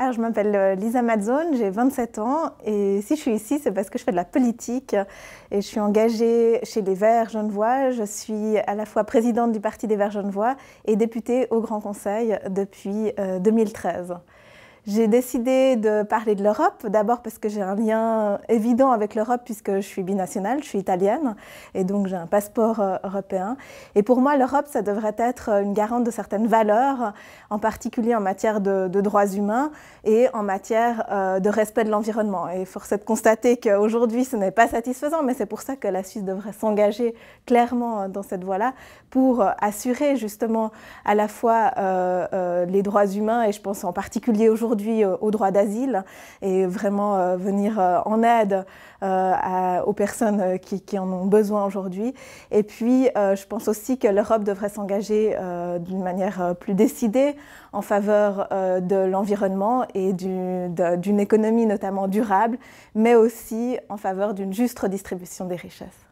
Alors, je m'appelle euh, Lisa Mazzone, j'ai 27 ans et si je suis ici, c'est parce que je fais de la politique et je suis engagée chez les Verts Genevois. Je suis à la fois présidente du Parti des Verts Genevois et députée au Grand Conseil depuis 2013. J'ai décidé de parler de l'Europe, d'abord parce que j'ai un lien évident avec l'Europe puisque je suis binationale, je suis italienne et donc j'ai un passeport euh, européen. Et pour moi, l'Europe, ça devrait être une garante de certaines valeurs, en particulier en matière de, droits humains et en matière euh, de respect de l'environnement. Et force est de constater qu'aujourd'hui, ce n'est pas satisfaisant, mais c'est pour ça que la Suisse devrait s'engager clairement dans cette voie-là pour assurer justement à la fois euh, les droits humains et je pense en particulier aujourd'hui euh, au droit d'asile et vraiment euh, venir euh, en aide aux personnes qui, en ont besoin aujourd'hui. Et puis, je pense aussi que l'Europe devrait s'engager d'une manière plus décidée en faveur de l'environnement et d'une économie notamment durable, mais aussi en faveur d'une juste redistribution des richesses.